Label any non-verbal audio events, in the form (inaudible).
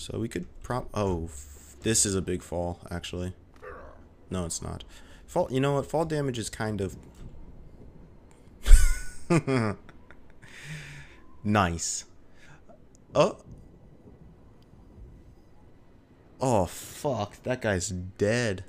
So we could prop. Oh, this is a big fall, actually. No, it's not. Fall. You know what? Fall damage is kind of (laughs) nice. Oh. Oh fuck! That guy's dead.